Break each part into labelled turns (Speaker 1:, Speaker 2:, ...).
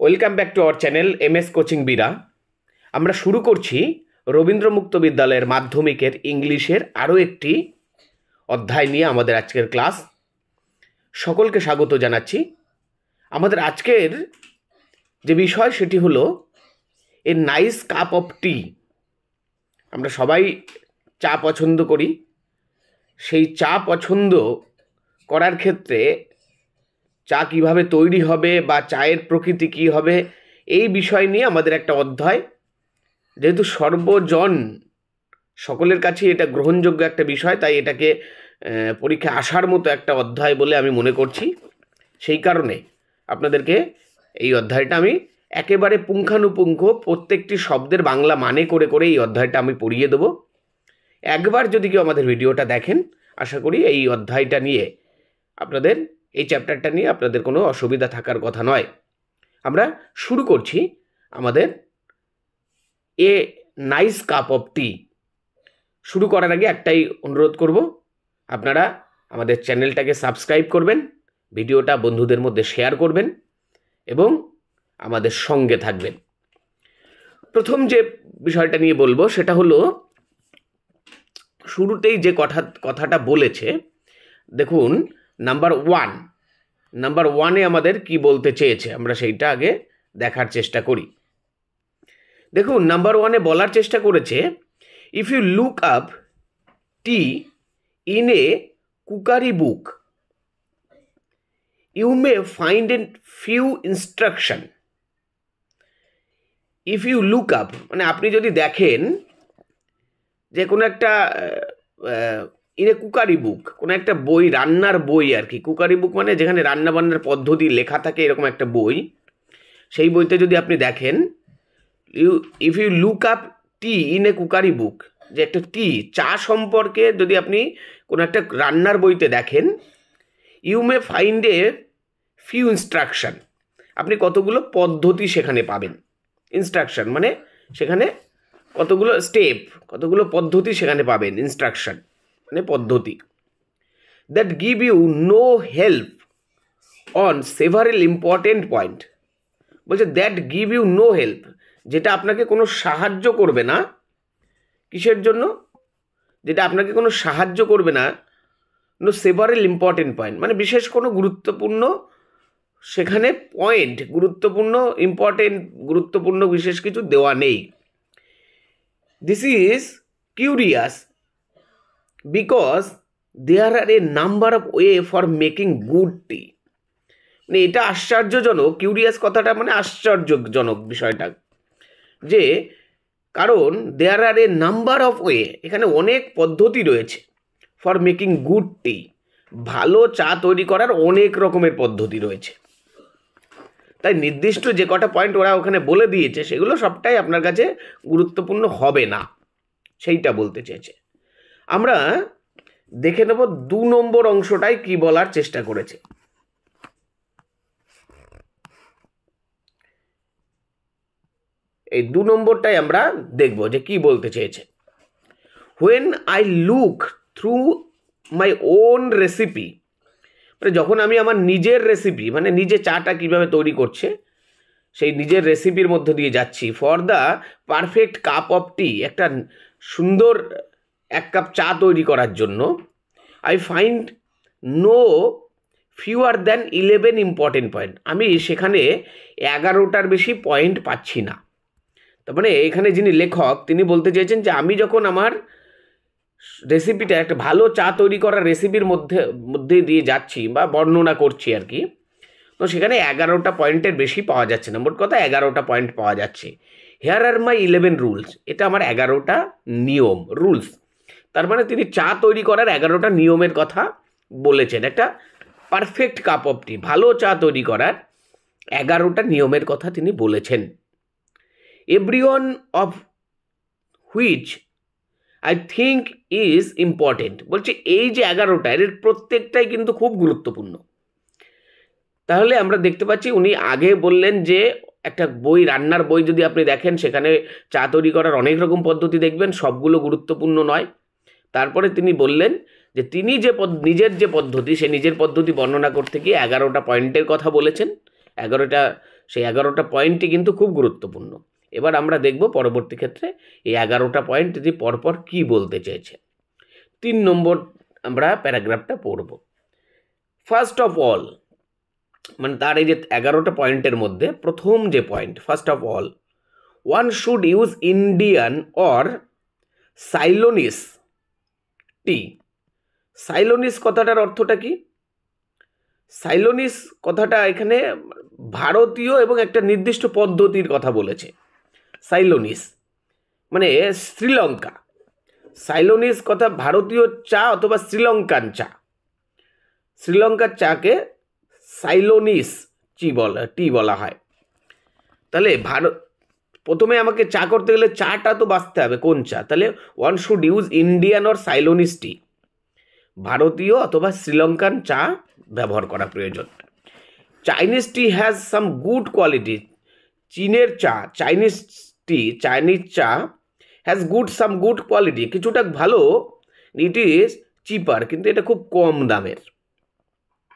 Speaker 1: Welcome back to our channel M S coaching বিরা আমরা শুরু করছি রবীন্দ্র মুক্ত বিদ্যালয়ের মাধ্যমিকের ইংলিশের আরও একটি অধ্যায় নিয়ে আমাদের আজকের ক্লাস। সকলকে স্বাগত জানাচ্ছি। আমাদের আজকের যে বিষয় সেটি হলো a nice cup of tea আমরা সবাই চা পছন্দ করি। সেই চা পছন্দ করার ক্ষেত্রে চা কীভাবে তৈরি হবে বা চায়ের প্রকৃতি কী হবে, এই বিষয় নিয়ে আমাদের একটা অধ্যায়। যেহেতু সর্বজন সকলের কাছে এটা গ্রহণযোগ্য একটা বিষয়, তাই এটাকে পরীক্ষা আসার মতো একটা অধ্যায় বলে আমি মনে করছি। সেই কারণে আপনাদেরকে এই অধ্যায়টা আমি একেবারে পুঙ্খানুপুঙ্খ প্রত্যেকটি শব্দের বাংলা মানে করে করে এই অধ্যায়টা আমি পড়িয়ে দেবো। একবার যদি কেউ আমাদের ভিডিওটা দেখেন, আশা করি এই অধ্যায়টা নিয়ে আপনাদের এই চ্যাপ্টারটা নিয়ে আপনাদের কোনো অসুবিধা থাকার কথা নয়। আমরা শুরু করছি আমাদের a nice cup of tea শুরু করার আগে একটাই অনুরোধ করব, আপনারা আমাদের চ্যানেলটাকে সাবস্ক্রাইব করবেন, ভিডিওটা বন্ধুদের মধ্যে শেয়ার করবেন এবং আমাদের সঙ্গে থাকবেন। প্রথম যে বিষয়টা নিয়ে বলব সেটা হলো, শুরুতেই যে কথা, কথাটা বলেছে, দেখুন নাম্বার ওয়ান নাম্বার ওয়ানে আমাদের কি বলতে চেয়েছে? আমরা সেইটা আগে দেখার চেষ্টা করি। দেখুন নাম্বার ওয়ানে বলার চেষ্টা করেছে if you look up tea in a cookery book you may find a few instruction if you look up মানে আপনি যদি দেখেন যে কোনো একটা ইনে কুকারি বুক, কোনো একটা বই, রান্নার বই আর কি। কুকারি বুক মানে যেখানে রান্না বান্নার পদ্ধতি লেখা থাকে এরকম একটা বই। সেই বইতে যদি আপনি দেখেন, you, if you look up tea in a cookery book, যে একটা টি, চা সম্পর্কে যদি আপনি কোনো একটা রান্নার বইতে দেখেন, you may find a few instruction. আপনি কতগুলো পদ্ধতি সেখানে পাবেন। ইনস্ট্রাকশন মানে সেখানে কতগুলো স্টেপ, কতগুলো পদ্ধতি সেখানে পাবেন ইনস্ট্রাকশন। মানে পদ্ধতি that give you no help on several important point বলছে that give you no help যেটা আপনাকে কোনো সাহায্য করবে না, কিসের জন্য? যেটা আপনাকে কোনো সাহায্য করবে না নো সেভারেল ইম্পর্টেন্ট পয়েন্ট মানে বিশেষ কোনো গুরুত্বপূর্ণ, সেখানে পয়েন্ট গুরুত্বপূর্ণ ইম্পর্টেন্ট গুরুত্বপূর্ণ বিশেষ কিছু দেওয়া নেই। This is curious because there are a number of way for making good tea মানে এটা আশ্চর্যজনক কিউরিয়াস কথাটা মানে আশ্চর্যজনক বিষয়টা। যে কারণ there are a number of way এখানে অনেক পদ্ধতি রয়েছে ফর মেকিং গুড টি ভালো চা তৈরি করার অনেক রকমের পদ্ধতি রয়েছে। তাই নির্দিষ্ট যে কটা পয়েন্ট ওরা ওখানে বলে দিয়েছে, সেগুলো সবটাই আপনার কাছে গুরুত্বপূর্ণ হবে না। সেইটা বলতে চেয়েছে। আমরা দেখে নেব দু নম্বর অংশটাই কি বলার চেষ্টা করেছে। এই দু নম্বরটাই আমরা দেখব যে কি বলতে চেয়েছে। When I look through my own recipe মানে যখন আমি আমার নিজের রেসিপি মানে নিজে চাটা কীভাবে তৈরি করছে, সেই নিজের রেসিপির মধ্য দিয়ে যাচ্ছি। For the perfect cup of tea একটা সুন্দর এক কাপ চা তৈরি করার জন্য। I find no fewer than eleven important point আমি সেখানে এগারোটার বেশি পয়েন্ট পাচ্ছি না। তার মানে এখানে যিনি লেখক, তিনি বলতে চেয়েছেন যে আমি যখন আমার রেসিপিটা একটা ভালো চা তৈরি করার রেসিপির মধ্যে মধ্যে দিয়ে যাচ্ছি বা বর্ণনা করছি আর কি, তো সেখানে এগারোটা পয়েন্টের বেশি পাওয়া যাচ্ছে না। মোট কথা এগারোটা পয়েন্ট পাওয়া যাচ্ছে। Here are my eleven rules এটা আমার এগারোটা নিয়ম রুলস তার মানে তিনি চা তৈরি করার এগারোটা নিয়মের কথা বলেছেন। একটা পারফেক্ট কাপ অফ টি ভালো চা তৈরি করার এগারোটা নিয়মের কথা তিনি বলেছেন। Every one of which I think is important বলছে, এই যে এগারোটা এর প্রত্যেকটাই কিন্তু খুব গুরুত্বপূর্ণ। তাহলে আমরা দেখতে পাচ্ছি, উনি আগে বললেন যে, একটা বই, রান্নার বই যদি আপনি দেখেন, সেখানে চা তৈরি করার অনেক রকম পদ্ধতি দেখবেন, সবগুলো গুরুত্বপূর্ণ নয়। তারপরে তিনি বললেন যে তিনি যে নিজের যে পদ্ধতি, সে নিজের পদ্ধতি বর্ণনা করতে গিয়ে এগারোটা পয়েন্টের কথা বলেছেন। এগারোটা, সেই এগারোটা পয়েন্টই কিন্তু খুব গুরুত্বপূর্ণ। এবার আমরা দেখব পরবর্তী ক্ষেত্রে এই এগারোটা পয়েন্ট যদি পরপর কি বলতে চেয়েছে তিন নম্বর আমরা প্যারাগ্রাফটা পড়ব। ফার্স্ট অফ অল মানে তার এই যে এগারোটা পয়েন্টের মধ্যে প্রথম যে point first of all one should use Indian or Ceylonese tea Ceylonese কথাটার অর্থটা কি? সাইলোনিস কথাটা এখানে ভারতীয় এবং একটা নির্দিষ্ট পদ্ধতির কথা বলেছে। সাইলোনিস মানে শ্রীলঙ্কা। সাইলোনিস কথা ভারতীয় চা অথবা শ্রীলঙ্কান চা। শ্রীলঙ্কার চাকে সাইলোনিস চি বলা, টি বলা হয়। তাহলে ভারত প্রথমে আমাকে চা করতে গেলে চাটা তো বাঁচতে হবে, কোন চা? তাহলে one should use Indian or Ceylonese tea ভারতীয় অথবা শ্রীলঙ্কান চা ব্যবহার করা প্রয়োজন। Chinese tea has some good quality চীনের চা চাইনিজ টি চাইনিজ চা has good some good quality কিছুটা ভালো ইট ইজ চিপার কিন্তু এটা খুব কম দামের।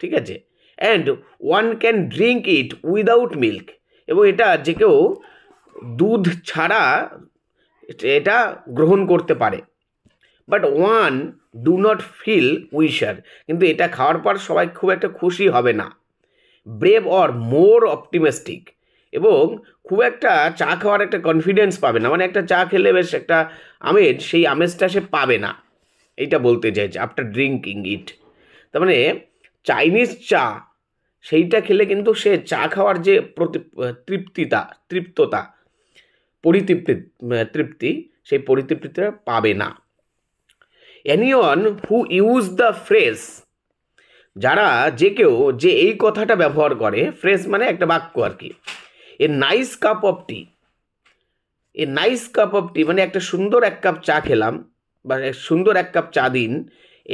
Speaker 1: ঠিক আছে? And one can drink it without milk এবং এটা যে কেউ দুধ ছাড়া এটা গ্রহণ করতে পারে। But one do not feel wiser কিন্তু এটা খাওয়ার পর সবাই খুব একটা খুশি হবে না। ব্রেভ অর মোর অপটিমিস্টিক এবং খুব একটা চা খাওয়ার একটা কনফিডেন্স পাবে না। মানে একটা চা খেলে বেশ একটা আমেজ, সেই আমেজটা সে পাবে না। এইটা বলতে চাইছে আফটার ড্রিঙ্কিং ইট তার মানে চাইনিজ চা, সেইটা খেলে কিন্তু সে চা খাওয়ার যে প্রতি তৃপ্তিতা, তৃপ্ততা পরিতৃপ্তি তৃপ্তি, সেই পরিতৃপ্তিটা পাবে না। Anyone who use the phrase যারা যে কেউ যে এই কথাটা ব্যবহার করে ফ্রেজ মানে একটা বাক্য আর কি। A nice cup of tea a nice cup of tea মানে একটা সুন্দর এক কাপ চা খেলাম, বা সুন্দর এক কাপ চা দিন,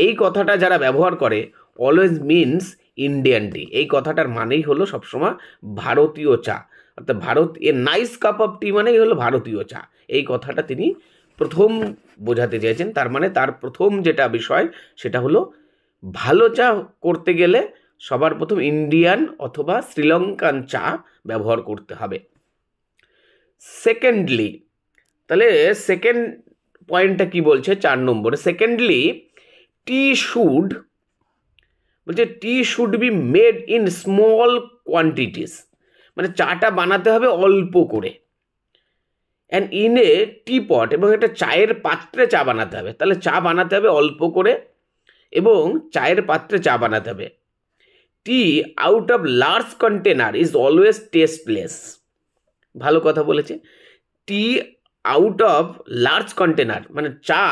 Speaker 1: এই কথাটা যারা ব্যবহার করে অলওয়েজ মিনস ইন্ডিয়ান টি এই কথাটার মানেই হলো সবসময় ভারতীয় চা। অর্থাৎ Bharat, a nice cup of tea মানেই হলো ভারতীয় চা। এই কথাটা তিনি প্রথম বোঝাতে চেয়েছেন। তার মানে তার প্রথম যেটা বিষয়, সেটা হলো ভালো চা করতে গেলে সবার প্রথম ইন্ডিয়ান অথবা শ্রীলঙ্কান চা ব্যবহার করতে হবে। সেকেন্ডলি তাহলে সেকেন্ড পয়েন্টটা কি বলছে? চার নম্বরে। সেকেন্ডলি টি শুড বলছে tea should be made in small quantities মানে চাটা বানাতে হবে অল্প করে। অ্যান্ড ইন এ টি পট এবং একটা চায়ের পাত্রে চা বানাতে হবে। তাহলে চা বানাতে হবে অল্প করে এবং চায়ের পাত্রে চা বানাতে হবে। Tea out of large container is always tasteless ভালো কথা বলেছে। Tea out of large container মানে চা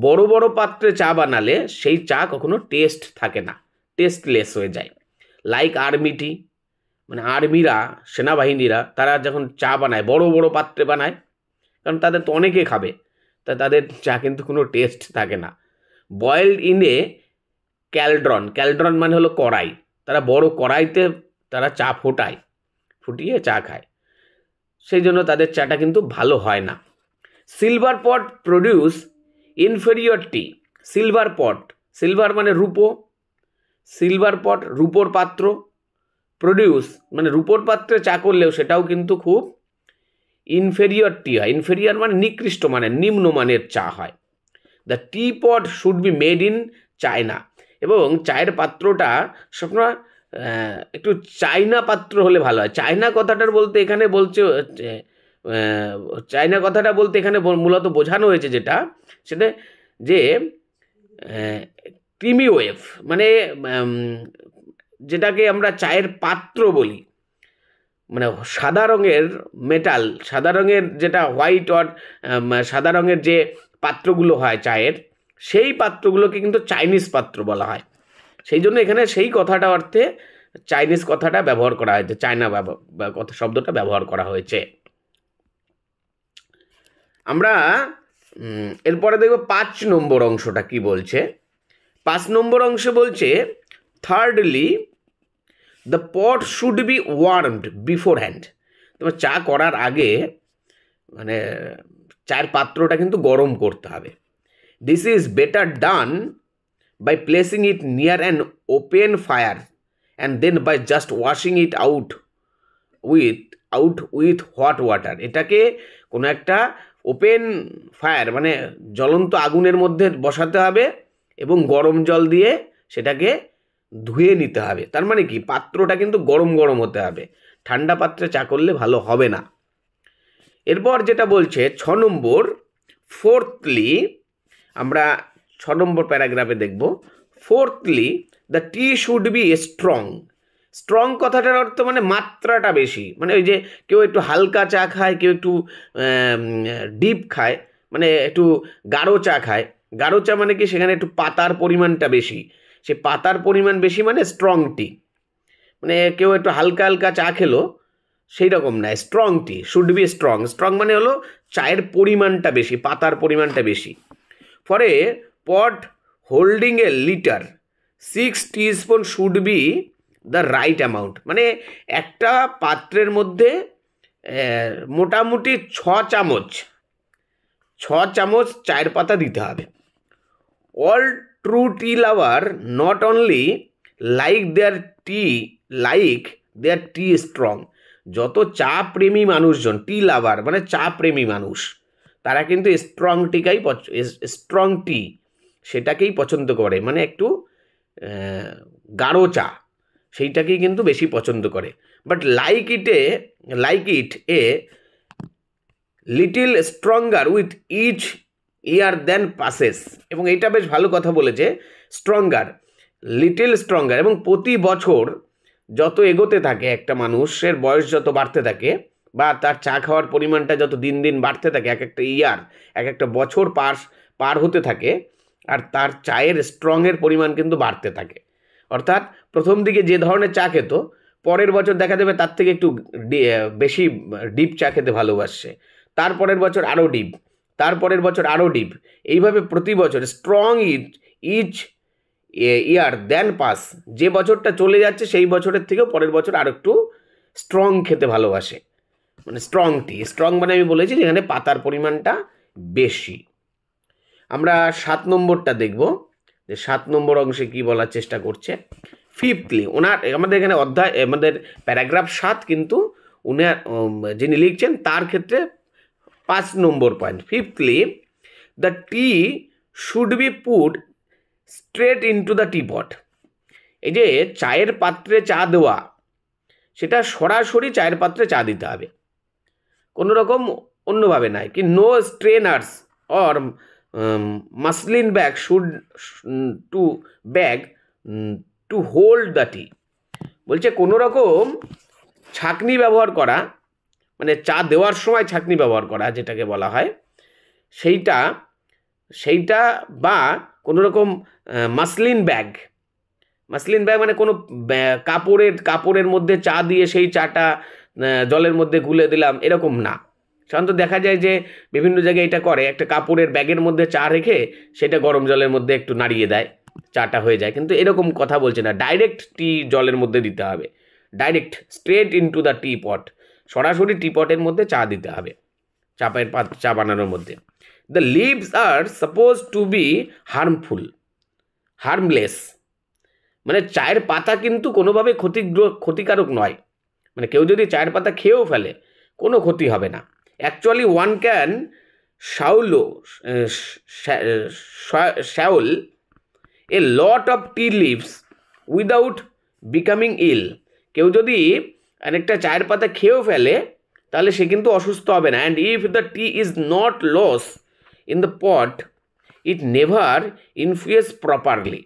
Speaker 1: বড় বড় পাত্রে চা বানালে সেই চা কখনো টেস্ট থাকে না। টেস্টলেস হয়ে যায়। লাইক আর্মি টি মানে আর্মিরা, সেনাবাহিনীরা, তারা যখন চা বানায়, বড় বড় পাত্রে বানায়, কারণ তাদের তো অনেকে খাবে, তা তাদের চা কিন্তু কোনো টেস্ট থাকে না। বয়েলড ইন ক্যালড্রন ক্যালড্রন মানে হলো কড়াই, তারা বড় কড়াইতে তারা চা ফোটায়, ফুটিয়ে চা খায়। সেই জন্য তাদের চাটা কিন্তু ভালো হয় না। Silver pot produce inferior tea silver pot silver মানে রূপো সিলভার পট রূপোর পাত্র প্রডিউস মানে রূপোর পাত্রে চা করলেও সেটাও কিন্তু খুব ইনফেরিয়র টি হয়। ইনফেরিয়র মানে নিকৃষ্ট মানে নিম্নমানের চা হয়। The teapot should be made in china এবং চায়ের পাত্রটা সবসময় একটু চায়না পাত্র হলে ভালো হয়। চায়না কথাটার বলতে এখানে বলছে চায়না কথাটা বলতে এখানে মূলত বোঝানো হয়েছে যেটা, সেটা যে ক্রিমি ওয়েভ মানে যেটাকে আমরা চায়ের পাত্র বলি মানে সাদা রঙের মেটাল সাদা রঙের যেটা হোয়াইট অর সাদা রঙের যে পাত্রগুলো হয় চায়ের, সেই পাত্রগুলোকে কিন্তু চাইনিজ পাত্র বলা হয়। সেই জন্য এখানে সেই কথাটা অর্থে চাইনিজ কথাটা ব্যবহার করা হয়েছে চায়না কথা, শব্দটা ব্যবহার করা হয়েছে। আমরা এরপরে দেখব পাঁচ নম্বর অংশটা কি বলছে। পাঁচ নম্বর অংশে বলছে thirdly the pot should be warmed beforehand তোমার চা করার আগে মানে চায়ের পাত্রটা কিন্তু গরম করতে হবে। This is better done by placing it near an open fire and then by just washing it out with out with hot water এটাকে কোনো একটা ওপেন ফায়ার মানে জ্বলন্ত আগুনের মধ্যে বসাতে হবে এবং গরম জল দিয়ে সেটাকে ধুয়ে নিতে হবে। তার মানে কি? পাত্রটা কিন্তু গরম গরম হতে হবে। ঠান্ডা পাত্রে চা করলে ভালো হবে না। এরপর যেটা বলছে, ছ নম্বর ফোর্থলি আমরা ছ নম্বর প্যারাগ্রাফে দেখব। Fourthly the tea should be strong strong কথাটার অর্থ মানে মাত্রাটা বেশি। মানে ওই যে কেউ একটু হালকা চা খায়, কেউ একটু ডিপ খায় মানে একটু গাঢ় চা খায়। গাঢ় চা মানে কি? সেখানে একটু পাতার পরিমাণটা বেশি। সে পাতার পরিমাণ বেশি মানে স্ট্রং টি মানে কেউ একটু হালকা হালকা চা খেলো সেই রকম না strong tea should be strong strong মানে হলো চায়ের পরিমাণটা বেশি, পাতার পরিমাণটা বেশি। For a pot holding a litre six teaspoon should be the right amount মানে একটা পাত্রের মধ্যে মোটামুটি ছ চামচ ছ চামচ চায়ের পাতা দিতে হবে। All true tea lover not only like their tea like their tea strong যত চা প্রেমী মানুষজন টি লাভার মানে চা প্রেমী মানুষ, তারা কিন্তু স্ট্রং টিকাই স্ট্রং টি সেটাকেই পছন্দ করে। মানে একটু গাঢ় চা, সেইটাকেই কিন্তু বেশি পছন্দ করে। But like it like it a little stronger with each year then passes. এবং এটা বেশ ভালো কথা বলেছে, স্ট্রঙ্গার, লিটিল স্ট্রঙ্গার। এবং প্রতি বছর যত এগোতে থাকে একটা মানুষের বয়স যত বাড়তে থাকে বা তার চা খাওয়ার পরিমাণটা যত দিন দিন বাড়তে থাকে, এক একটা ইয়ার, এক একটা বছর পার পার হতে থাকে, আর তার চায়ের স্ট্রংয়ের পরিমাণ কিন্তু বাড়তে থাকে। অর্থাৎ প্রথম দিকে যে ধরনের চা খেত, পরের বছর দেখা যাবে তার থেকে একটু বেশি ডিপ চা খেতে ভালোবাসছে তারপরের বছর আরও ডিপ তারপরের বছর আরও ডিপ এইভাবে প্রতি বছর strong each each year then pass যে বছরটা চলে যাচ্ছে সেই বছরের থেকেও পরের বছর আরও একটু স্ট্রং খেতে ভালোবাসে। মানে স্ট্রং টি স্ট্রং মানে আমি বলেছি যেখানে পাতার পরিমাণটা বেশি। আমরা সাত নম্বরটা দেখব। যে সাত নম্বর অংশে কি বলার চেষ্টা করছে? ফিফথলি ওনার, আমাদের এখানে অধ্যায়, আমাদের প্যারাগ্রাফ সাত কিন্তু উনার যিনি লিখছেন, তার ক্ষেত্রে পাঁচ number point fifthly the tea should be put straight into the teapot এই যে চায়ের পাত্রে চা দেওয়া, সেটা সরাসরি চায়ের পাত্রে চা দিতে হবে। কোনো রকম অন্যভাবে নয় কি no strainers or muslin bag should to bag to hold the tea বলছে কোনো রকম ছাকনি ব্যবহার করা মানে চা দেওয়ার সময় ছাকনি ব্যবহার করা যেটাকে বলা হয়, সেইটা সেইটা বা কোনো রকম মাসলিন ব্যাগ মাসলিন ব্যাগ মানে কোনো কাপড়ের কাপড়ের মধ্যে চা দিয়ে সেই চাটা জলের মধ্যে গুলে দিলাম, এরকম না। সাধারণত দেখা যায় যে বিভিন্ন জায়গায় এটা করে, একটা কাপড়ের ব্যাগের মধ্যে চা রেখে সেটা গরম জলের মধ্যে একটু নাড়িয়ে দেয়, চাটা হয়ে যায়, কিন্তু এরকম কথা বলছে না, ডাইরেক্ট টি জলের মধ্যে দিতে হবে, direct straight into the tea pot. সরাসরি টি পটের মধ্যে চা দিতে হবে, চাপের চা বানানোর মধ্যে। The leaves are suppose to be harmful harmless মানে চায়ের পাতা কিন্তু কোনোভাবে ক্ষতিগ্র ক্ষতিকারক নয়। মানে কেউ যদি চায়ের পাতা খেয়েও ফেলে, কোনো ক্ষতি হবে না। Actually one can swallow swallow a lot of tea leaves without becoming ill কেউ যদি অনেকটা চায়ের পাতা খেয়েও ফেলে, তাহলে সে কিন্তু অসুস্থ হবে না। And if the tea is not loose in the pot it never infuses properly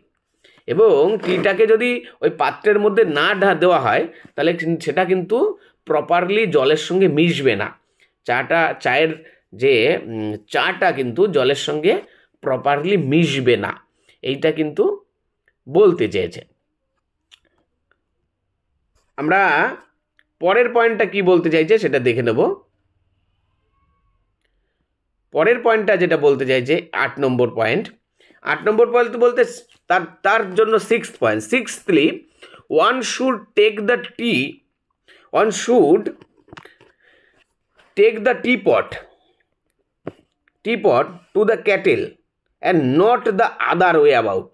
Speaker 1: এবং টিটাকে যদি ওই পাত্রের মধ্যে না দেওয়া হয়, তাহলে সেটা কিন্তু প্রপারলি জলের সঙ্গে মিশবে না। চাটা, চায়ের যে চাটা কিন্তু জলের সঙ্গে প্রপারলি মিশবে না। এইটা কিন্তু বলতে চেয়েছে। আমরা পরের পয়েন্টটা কি বলতে চাইছে সেটা দেখে নেব। পরের পয়েন্টটা যেটা বলতে চাইছে, আট নম্বর পয়েন্ট। আট নম্বর পয়েন্ট বলতে তার তার জন্য six point sixthly one should take the tea one should take the tea pot to the kettle and not the other way about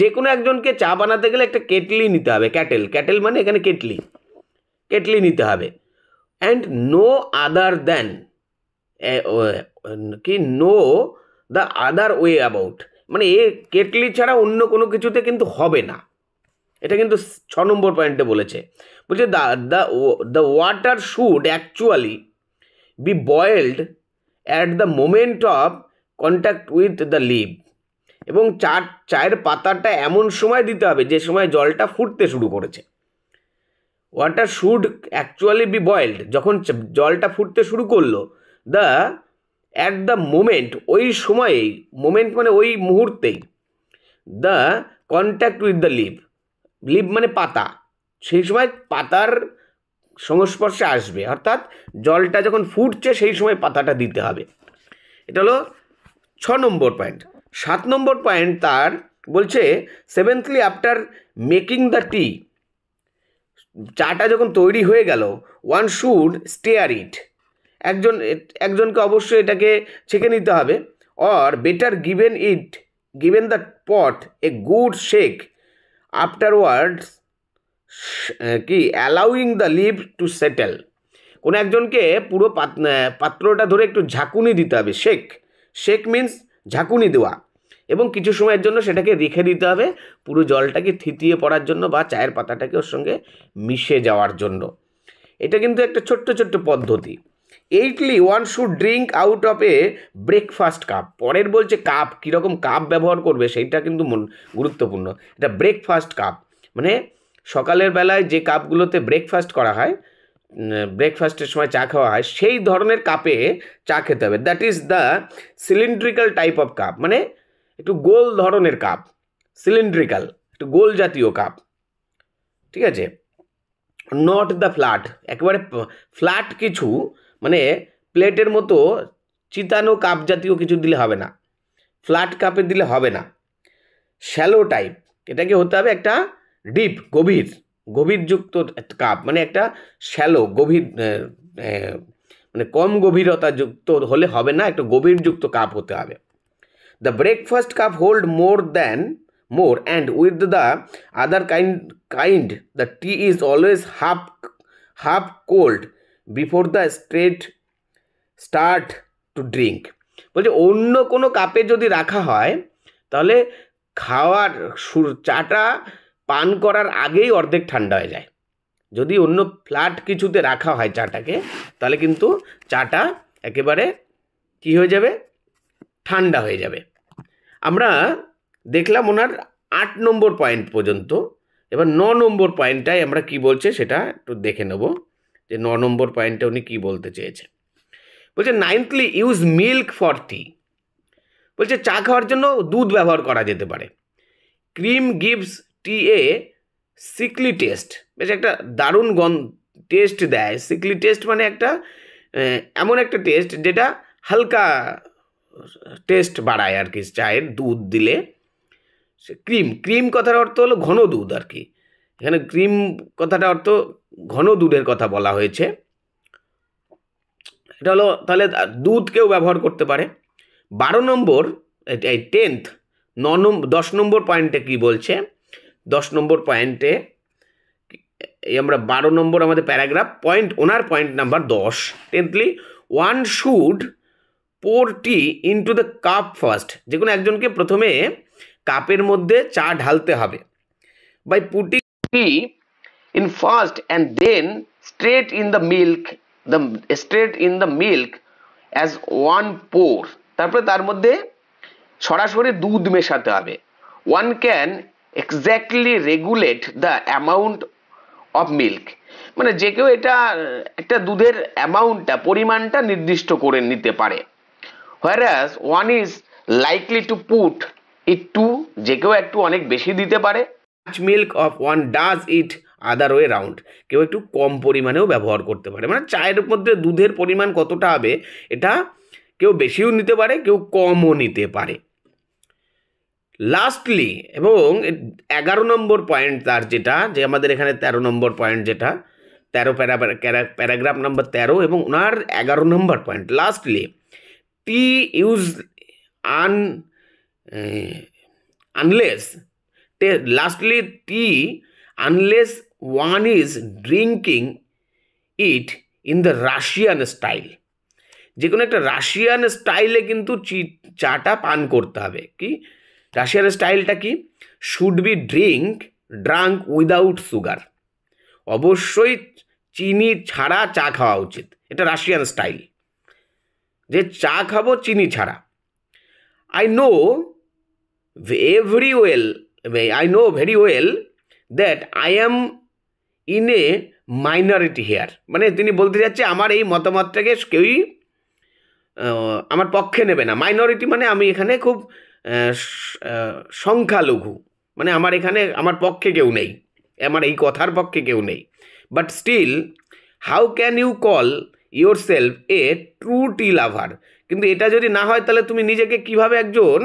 Speaker 1: যে কোনো একজনকে চা বানাতে গেলে একটা কেটলি নিতে হবে ক্যাটেল ক্যাটেল মানে এখানে কেটলি। কেটলি নিতে হবে। অ্যান্ড নো আদার দেন কি no the other way about মানে এ কেটলি ছাড়া অন্য কোনো কিছুতে কিন্তু হবে না। এটা কিন্তু ছ নম্বর পয়েন্টে বলেছে। বলছে the the the water should actually be boiled at the moment of contact with the leave এবং চা চায়ের পাতাটা এমন সময় দিতে হবে যে সময় জলটা ফুটতে শুরু করেছে। Water should actually be boiled. যখন জলটা ফুটতে শুরু করল, দ্য, অ্যাট দ্য মোমেন্ট, ওই সময়েই, মোমেন্ট মানে ওই মুহূর্তেই, the contact with the leave. Leave মানে পাতা। সেই সময় পাতার সংস্পর্শে আসবে, অর্থাৎ জলটা যখন ফুটছে, সেই সময় পাতাটা দিতে হবে। এটা হলো ছ নম্বর পয়েন্ট। সাত নম্বর পয়েন্ট তার বলছে, seventhly after making the tea চাটা যখন তৈরি হয়ে গেল ওয়ান শুড স্টেয়ার ইট একজন, একজনকে অবশ্যই এটাকে ছেঁকে নিতে হবে or better given it given the pot a good shake afterwards কি allowing the leave to settle কোনো একজনকে পুরো পাত্রটা ধরে একটু ঝাঁকুনি দিতে হবে শেক শেক মিন্স ঝাঁকুনি দেওয়া। এবং কিছু সময়ের জন্য সেটাকে রেখে দিতে হবে। পুরো জলটাকে থিতিয়ে পড়ার জন্য বা চায়ের পাতাটাকে ওর সঙ্গে মিশে যাওয়ার জন্য। এটা কিন্তু একটা ছোট্ট ছোট্ট পদ্ধতি। Eighthly one should drink out of a breakfast cup পরের বলছে কাপ কীরকম কাপ ব্যবহার করবে সেইটা কিন্তু গুরুত্বপূর্ণ। এটা ব্রেকফাস্ট কাপ মানে সকালের বেলায় যে কাপগুলোতে ব্রেকফাস্ট করা হয় ব্রেকফাস্টের সময় চা খাওয়া হয়, সেই ধরনের কাপে চা খেতে হবে। That is the cylindrical type of cup মানে একটু গোল ধরনের কাপ সিলিন্ড্রিক্যাল একটু গোল জাতীয় কাপ, ঠিক আছে? নট দ্য ফ্ল্যাট একেবারে ফ্ল্যাট কিছু মানে প্লেটের মতো চিতানো কাপ জাতীয় কিছু দিলে হবে না। ফ্ল্যাট কাপে দিলে হবে না। শ্যালো টাইপ এটাকে হতে হবে একটা ডিপ গভীর, গভীরযুক্ত কাপ মানে একটা শ্যালো গভীর মানে কম গভীরতা যুক্ত হলে হবে না, একটা গভীরযুক্ত কাপ হতে হবে। The breakfast cup hold more than more and with the other kind kind the tea is always half half cold before the straight start to drink বলছে, অন্য কোনো কাপে যদি রাখা হয়, তাহলে খাওয়ার সুর, চাটা পান করার আগেই অর্ধেক ঠান্ডা হয়ে যায়। যদি অন্য ফ্ল্যাট কিছুতে রাখা হয় চাটাকে, তাহলে কিন্তু চাটা একেবারে কি হয়ে যাবে? ঠান্ডা হয়ে যাবে। আমরা দেখলাম ওনার আট নম্বর পয়েন্ট পর্যন্ত। এবার ন নম্বর পয়েন্টটাই আমরা কি বলছে সেটা একটু দেখে নেব যে ন নম্বর পয়েন্টটা উনি কী বলতে চেয়েছে। বলছে ninthly use milk for tea বলছে, চা খাওয়ার জন্য দুধ ব্যবহার করা যেতে পারে। Cream gives tea a sickly taste বেশ একটা দারুণ গন টেস্ট দেয়। সিকলি টেস্ট মানে একটা এমন একটা টেস্ট যেটা হালকা টেস্ট বাড়ায় আর কি, চায়ের দুধ দিলে। সে ক্রিম ক্রিম কথার অর্থ হলো ঘন দুধ আর কি। এখানে ক্রিম কথাটা অর্থ ঘন দুধের কথা বলা হয়েছে। এটা হলো, তাহলে দুধ কেউ ব্যবহার করতে পারে। বারো নম্বর, এই টেন্থ ন নম্বর দশ নম্বর পয়েন্টে কি বলছে? দশ নম্বর পয়েন্টে এই আমরা বারো নম্বর আমাদের প্যারাগ্রাফ পয়েন্ট ওনার পয়েন্ট নাম্বার দশ। Tenthly one should pour tea into the cup first যে কোনো একজনকে প্রথমে কাপের মধ্যে চা ঢালতে হবে। By putting in first and then straight in the milk the straight in the milk as one pour তারপরে তার মধ্যে সরাসরি দুধ মেশাতে হবে। One can exactly regulate the amount of milk মানে যে কেউ এটা, একটা দুধের অ্যামাউন্টটা পরিমাণটা নির্দিষ্ট করে নিতে পারে। Whereas one is likely to put it too যে কেউ একটু অনেক বেশি দিতে পারে। Milk of one does it other way round কেউ একটু কম পরিমাণেও ব্যবহার করতে পারে। মানে চায়ের মধ্যে দুধের পরিমাণ কতটা হবে, এটা কেউ বেশিও নিতে পারে, কেউ কমও নিতে পারে। লাস্টলি এবং এগারো নম্বর পয়েন্ট তার যেটা, যে আমাদের এখানে তেরো নম্বর পয়েন্ট যেটা, তেরো প্যারা প্যারাগ্রাফ নাম্বার তেরো এবং ওনার এগারো নম্বর point lastly tea use an unless lastly tea unless one is drinking it in the Russian style যে কোনো একটা রাশিয়ান স্টাইলে কিন্তু চি- চাটা পান করতে হবে। কি? রাশিয়ান স্টাইলটা কি? Should be drink drunk without sugar অবশ্যই চিনি ছাড়া চা খাওয়া উচিত। এটা রাশিয়ান স্টাইল যে চা খাব চিনি ছাড়া। I know every well I know very well that I am in a minority here মানে তিনি বলতে যাচ্ছে, আমার এই মতামতটাকে কেউই আমার পক্ষে নেবে না। মাইনরিটি মানে আমি এখানে খুব সংখ্যালঘু। মানে আমার এখানে, আমার পক্ষে কেউ নেই। আমার এই কথার পক্ষে কেউ নেই। But still how can you call your self a true tea lover কিন্তু এটা যদি না হয়, তাহলে তুমি নিজেকে কীভাবে একজন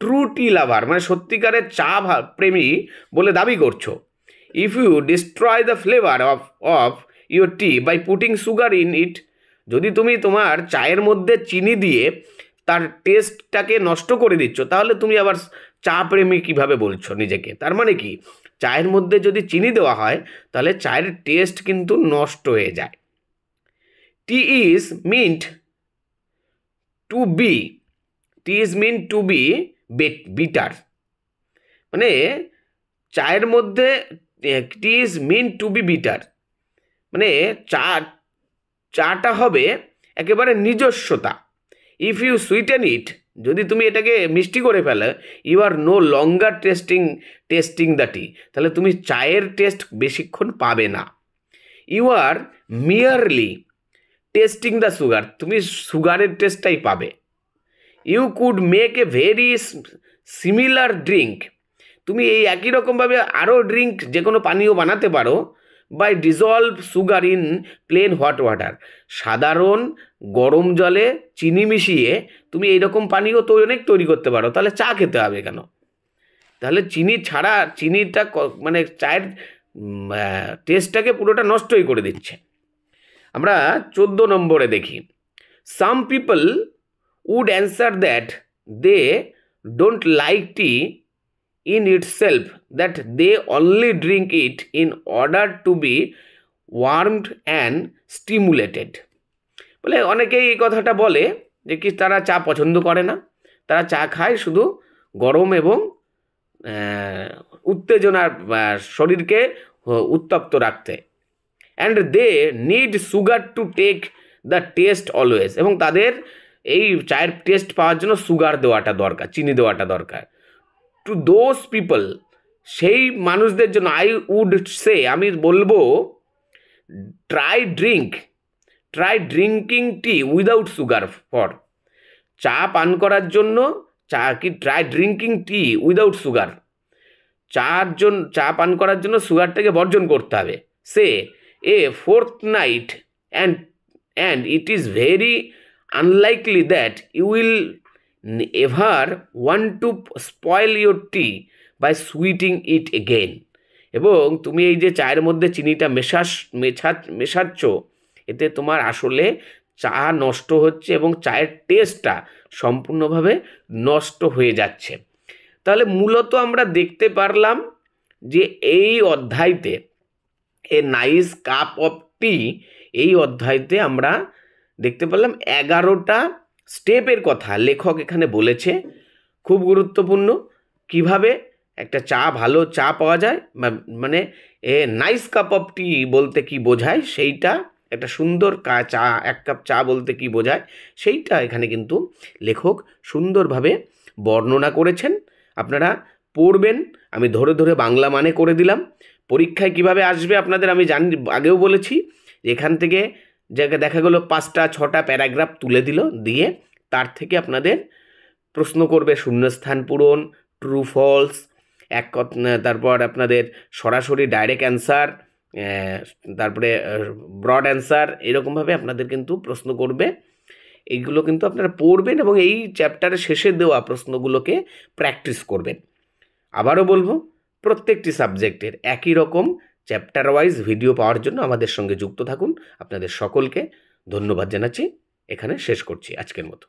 Speaker 1: ট্রু টি লাভার মানে সত্যিকারের চা প্রেমী বলে দাবি করছ? If you destroy the flavour of of your tea by putting sugar in it যদি তুমি তোমার চায়ের মধ্যে চিনি দিয়ে তার টেস্টটাকে নষ্ট করে দিচ্ছ, তাহলে তুমি আবার চা প্রেমী কীভাবে বলছো নিজেকে? তার মানে কি? চায়ের মধ্যে যদি চিনি দেওয়া হয়, তাহলে চায়ের টেস্ট কিন্তু নষ্ট হয়ে যায়। Tea is meant to be tea is meant to be bitter মানে চায়ের মধ্যে tea is mean to be bitter মানে চা, চাটা হবে একেবারে নিজস্বতা। ইফ ইউ সুইটেন ইট যদি তুমি এটাকে মিষ্টি করে ফেলে you are no longer tasting tasting the tea তাহলে তুমি চায়ের টেস্ট বেশিক্ষণ পাবে না। You are merely tasting the sugar তুমি সুগারের টেস্টটাই পাবে। You could make a very similar drink তুমি এই একই রকমভাবে আরও ড্রিঙ্ক যে কোনো পানীয় বানাতে পারো by dissolve sugar in plain hot water সাধারণ গরম জলে চিনি মিশিয়ে তুমি এইরকম পানীয় তো, অনেক তৈরি করতে পারো, তাহলে চা খেতে হবে কেন? তাহলে চিনি ছাড়া, চিনিটা মানে চায়ের টেস্টটাকে পুরোটা নষ্টই করে দিচ্ছে। আমরা চোদ্দ নম্বরে দেখি। Some people would answer that they don't like tea in itself that they only drink it in order to be warmed and stimulated বলে অনেকেই এই কথাটা বলে যে কি তারা চা পছন্দ করে না। তারা চা খায় শুধু গরম এবং উত্তেজনার শরীরকে উত্তপ্ত রাখতে। And they need sugar to take the taste always এবং তাদের এই চায়ের টেস্ট পাওয়ার জন্য সুগার দেওয়াটা দরকার, চিনি দেওয়াটা দরকার। টু দোজ পিপল সেই মানুষদের জন্য আই উড সে আমি বলব try drink try drinking tea without sugar for চা পান করার জন্য চা কি try drinking tea without sugar চার জন, চা পান করার জন্য সুগারটাকে বর্জন করতে হবে। Say fortnight and and it is very unlikely that you will ever want to spoil your tea by sweetening it again এবং তুমি এই যে চায়ের মধ্যে চিনিটা মেশাস মেশা মেশাচ্ছ, এতে তোমার আসলে চা নষ্ট হচ্ছে এবং চায়ের টেস্টটা সম্পূর্ণভাবে নষ্ট হয়ে যাচ্ছে। তাহলে মূলত আমরা দেখতে পারলাম যে এই অধ্যায়তে a nice cup of tea এই অধ্যায়তে আমরা দেখতে পেলাম এগারোটা স্টেপের কথা লেখক এখানে বলেছে। খুব গুরুত্বপূর্ণ। কীভাবে একটা চা, ভালো চা পাওয়া যায়? মানে a nice cup of tea বলতে কি বোঝায়? সেইটা একটা সুন্দর কা, চা, এক কাপ চা বলতে কি বোঝায়? সেইটা এখানে কিন্তু লেখক সুন্দরভাবে বর্ণনা করেছেন। আপনারা পড়বেন। আমি ধরে ধরে বাংলা মানে করে দিলাম। পরীক্ষায় কীভাবে আসবে আপনাদের আমি জানি, আগেও বলেছি এখান থেকে জায়গা দেখা গেলো পাঁচটা, ছটা প্যারাগ্রাফ তুলে দিল, দিয়ে তার থেকে আপনাদের প্রশ্ন করবে, শূন্যস্থান পূরণ ট্রু ফলস এক তারপর আপনাদের সরাসরি ডাইরেক্ট অ্যান্সার তারপরে ব্রড অ্যান্সার এরকমভাবে আপনাদের কিন্তু প্রশ্ন করবে। এইগুলো কিন্তু আপনারা পড়বেন এবং এই চ্যাপ্টারের শেষে দেওয়া প্রশ্নগুলোকে প্র্যাকটিস করবেন। আবারও বলব, প্রত্যেকটি সাবজেক্টের একই রকম চ্যাপ্টার ওয়াইজ ভিডিও পাওয়ার জন্য আমাদের সঙ্গে যুক্ত থাকুন। আপনাদের সকলকে ধন্যবাদ জানাচ্ছি। এখানে শেষ করছি আজকের মতো।